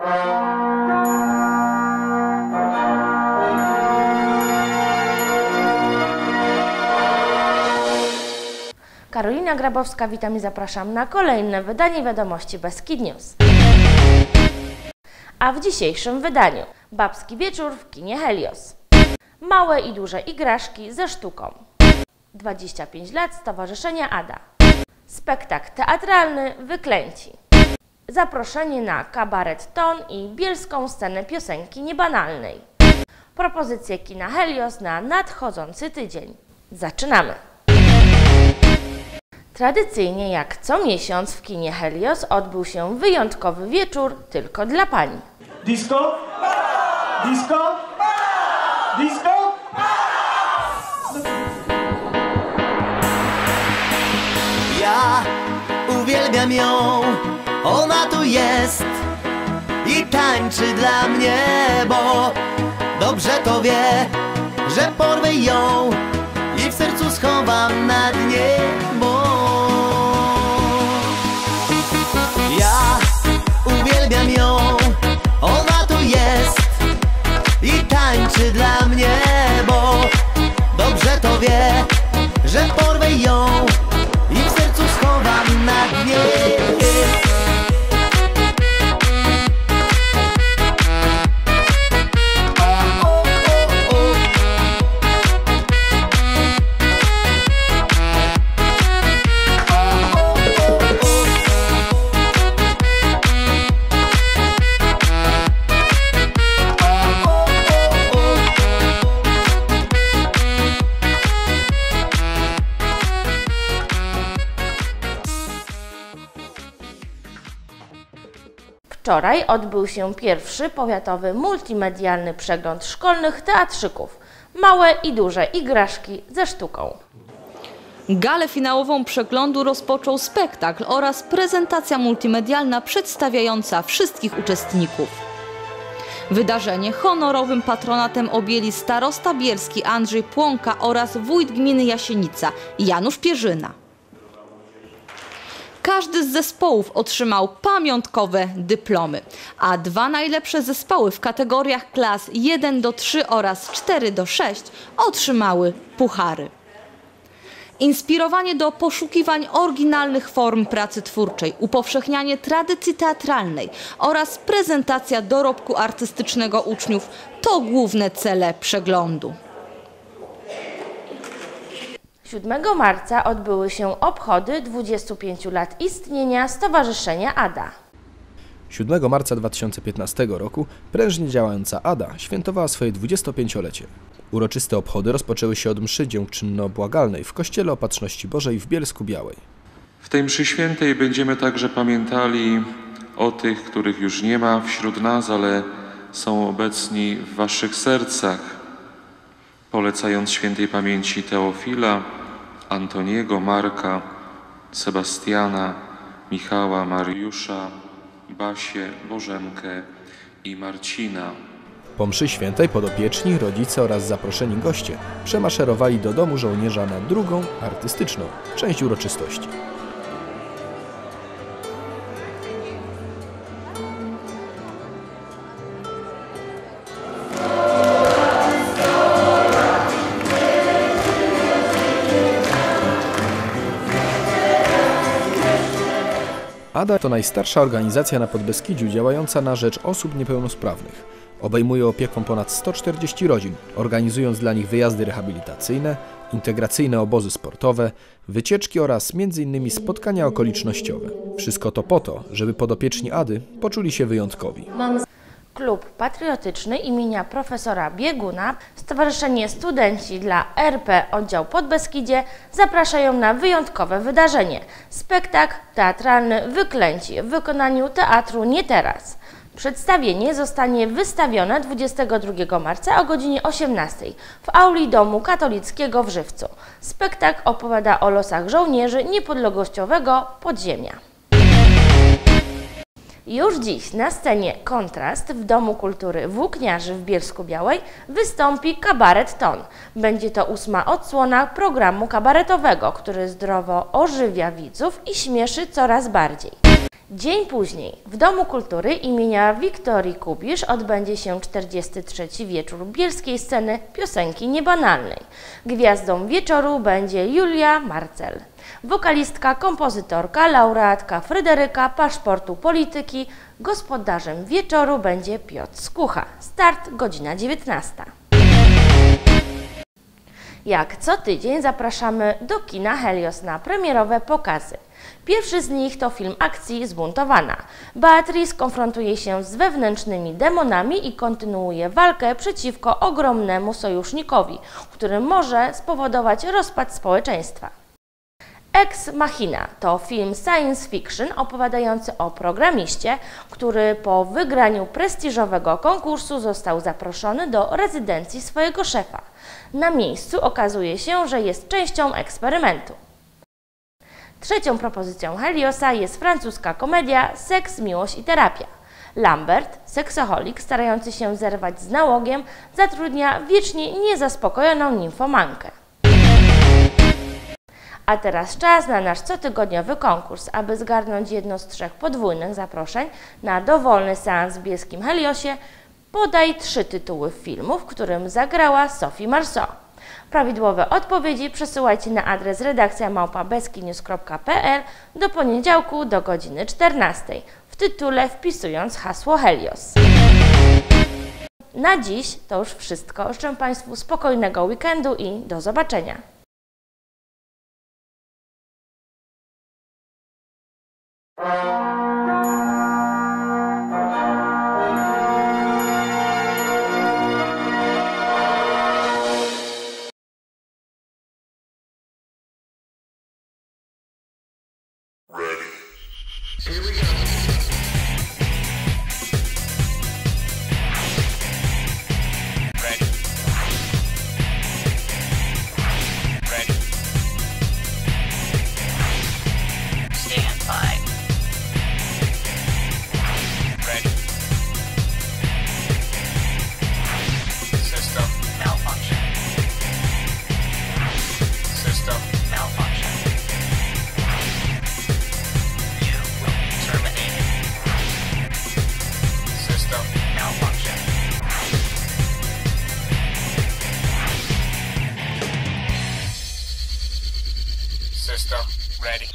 Karolina Grabowska, witam i zapraszam na kolejne wydanie wiadomości Beskid News. A w dzisiejszym wydaniu Babski wieczór w kinie Helios. Małe i duże igraszki ze sztuką. 25 lat Stowarzyszenia ADA. Spektakl teatralny Wyklęci. Zaproszenie na kabaret Ton i bielską scenę piosenki niebanalnej. Propozycje kina Helios na nadchodzący tydzień. Zaczynamy! Tradycyjnie jak co miesiąc w kinie Helios odbył się wyjątkowy wieczór tylko dla pań. Disco? Disco? Disco? Ja uwielbiam ją, ona tu jest i tańczy dla mnie, bo dobrze to wie, że porwę ją i w sercu schowam na dnie, bo ja uwielbiam ją, ona tu jest i tańczy dla mnie, bo dobrze to wie, że porwę ją Wczoraj odbył się pierwszy powiatowy multimedialny przegląd szkolnych teatrzyków. Małe i duże igraszki ze sztuką. Galę finałową przeglądu rozpoczął spektakl oraz prezentacja multimedialna przedstawiająca wszystkich uczestników. Wydarzenie honorowym patronatem objęli starosta bielski Andrzej Płonka oraz wójt gminy Jasienica Janusz Pierzyna. Każdy z zespołów otrzymał pamiątkowe dyplomy, a dwa najlepsze zespoły w kategoriach klas 1 do 3 oraz 4 do 6 otrzymały puchary. Inspirowanie do poszukiwań oryginalnych form pracy twórczej, upowszechnianie tradycji teatralnej oraz prezentacja dorobku artystycznego uczniów to główne cele przeglądu. 7 marca odbyły się obchody 25 lat istnienia Stowarzyszenia ADA. 7 marca 2015 roku prężnie działająca ADA świętowała swoje 25-lecie. Uroczyste obchody rozpoczęły się od mszy dziękczynno-błagalnej w Kościele Opatrzności Bożej w Bielsku Białej. W tej mszy świętej będziemy także pamiętali o tych, których już nie ma wśród nas, ale są obecni w waszych sercach. Polecając świętej pamięci Teofila, Antoniego, Marka, Sebastiana, Michała, Mariusza, Basię, Bożenkę i Marcina. Po mszy świętej podopieczni, rodzice oraz zaproszeni goście przemaszerowali do domu żołnierza na drugą, artystyczną, część uroczystości. ADA to najstarsza organizacja na Podbeskidziu działająca na rzecz osób niepełnosprawnych. Obejmuje opieką ponad 140 rodzin, organizując dla nich wyjazdy rehabilitacyjne, integracyjne obozy sportowe, wycieczki oraz m.in. spotkania okolicznościowe. Wszystko to po to, żeby podopieczni ADY poczuli się wyjątkowi. Klub Patriotyczny imienia profesora Bieguna, Stowarzyszenie Studenci dla RP Oddział Podbeskidzie zapraszają na wyjątkowe wydarzenie. Spektakl teatralny Wyklęci w wykonaniu Teatru Nie Teraz. Przedstawienie zostanie wystawione 22 marca o godzinie 18 w auli Domu Katolickiego w Żywcu. Spektakl opowiada o losach żołnierzy niepodległościowego podziemia. Już dziś na scenie Kontrast w Domu Kultury Włókniarzy w Bielsku Białej wystąpi kabaret Ton. Będzie to ósma odsłona programu kabaretowego, który zdrowo ożywia widzów i śmieszy coraz bardziej. Dzień później w Domu Kultury imienia Wiktorii Kubisz odbędzie się 43. wieczór bielskiej sceny piosenki niebanalnej. Gwiazdą wieczoru będzie Julia Marcel. Wokalistka, kompozytorka, laureatka Fryderyka Paszportu Polityki. Gospodarzem wieczoru będzie Piotr Skucha. Start godzina 19. Jak co tydzień zapraszamy do kina Helios na premierowe pokazy. Pierwszy z nich to film akcji Zbuntowana. Beatrice konfrontuje się z wewnętrznymi demonami i kontynuuje walkę przeciwko ogromnemu sojusznikowi, który może spowodować rozpad społeczeństwa. Ex Machina to film science fiction opowiadający o programiście, który po wygraniu prestiżowego konkursu został zaproszony do rezydencji swojego szefa. Na miejscu okazuje się, że jest częścią eksperymentu. Trzecią propozycją Heliosa jest francuska komedia Seks, Miłość i Terapia. Lambert, seksoholik starający się zerwać z nałogiem, zatrudnia wiecznie niezaspokojoną nimfomankę. A teraz czas na nasz cotygodniowy konkurs. Aby zgarnąć jedno z trzech podwójnych zaproszeń na dowolny seans w bieskim Heliosie, podaj trzy tytuły filmów, w którym zagrała Sophie Marceau. Prawidłowe odpowiedzi przesyłajcie na adres redakcja małpabeskinews.pl do poniedziałku do godziny 14, w tytule wpisując hasło Helios. Na dziś to już wszystko. Życzę Państwu spokojnego weekendu i do zobaczenia. Uh-huh. System ready.